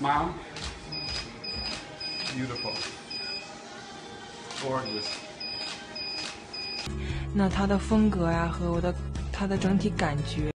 Mom. Beautiful. Gorgeous. 那它的风格呀、和我的它的整体感觉。